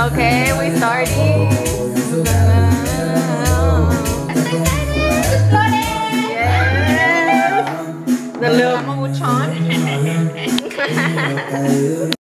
Okay, we starting. Yes. The little. Patrón.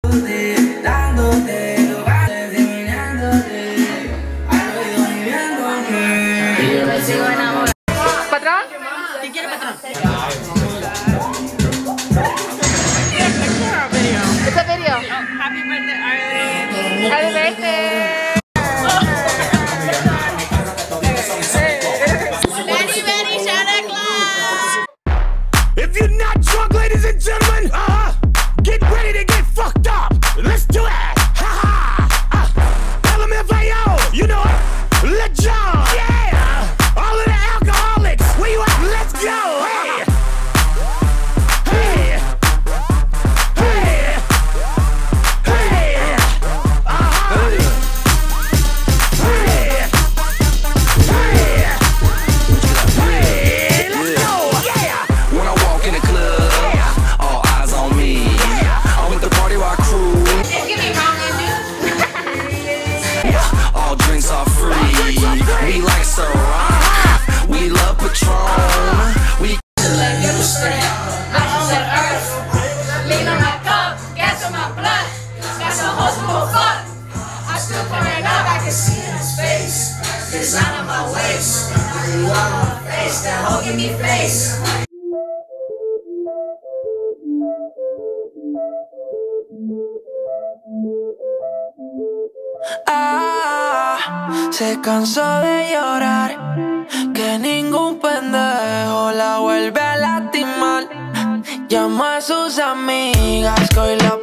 Ah, se cansó de llorar, que ningún pendejo la vuelve a lastimar. Llama a sus amigas que hoy la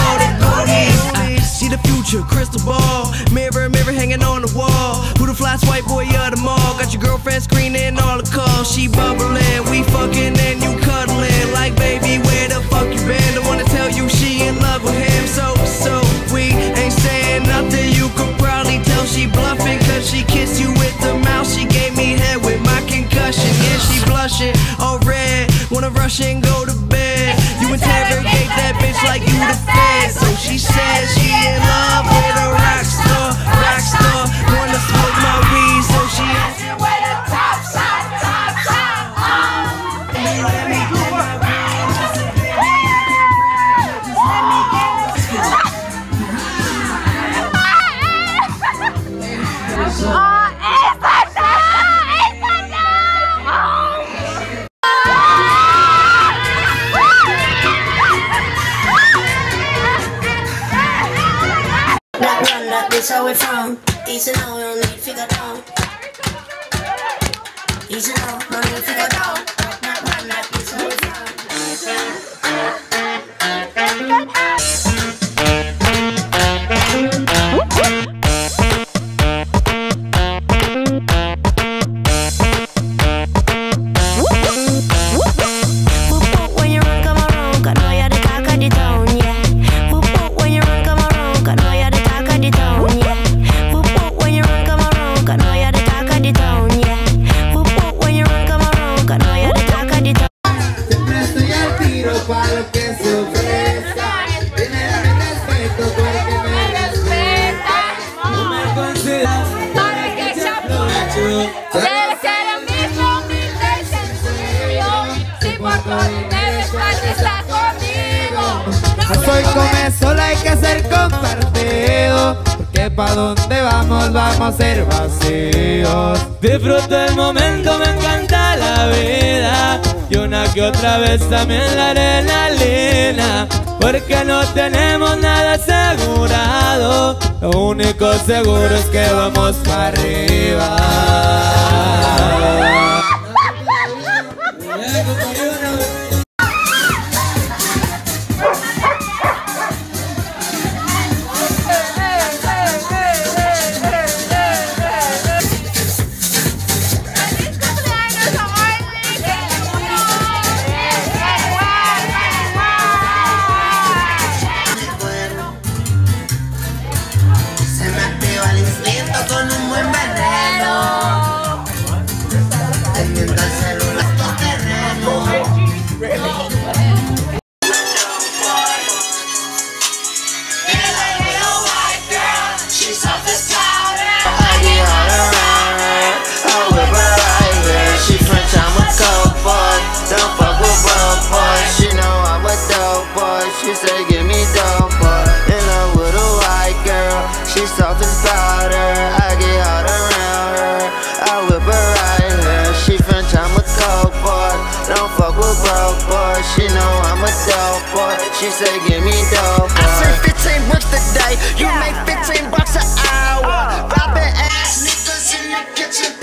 the future, crystal ball. Mirror, mirror hanging on the wall. Who the fly white boy of the mall? Got your girlfriend screening all the calls. She bubbling, we fucking and you cuddling. Like baby, where the fuck you been? Don't wanna tell you she in love with him. So, so we ain't saying nothing. You could probably tell she bluffing. Cause she kissed you with the mouth. She gave me head with my concussion. Yeah, she blushing, all red. Wanna rush and go to from? Easy now, we don't need figure down. Easy now, no need figure down. Compartido. Porque pa' donde vamos, vamos a ser vacíos. Disfruto el momento, me encanta la vida. Y una que otra vez también la adrenalina. Porque no tenemos nada asegurado. Lo único seguro es que vamos para arriba. Know I'm a dope boy. She say give me dope boy. I say 15 bricks a day. You make 15 bucks an hour. Oh. Poppin' ass niggas in the kitchen, play with